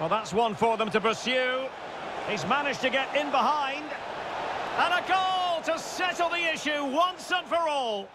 Well, that's one for them to pursue. He's managed to get in behind. And a goal to settle the issue once and for all.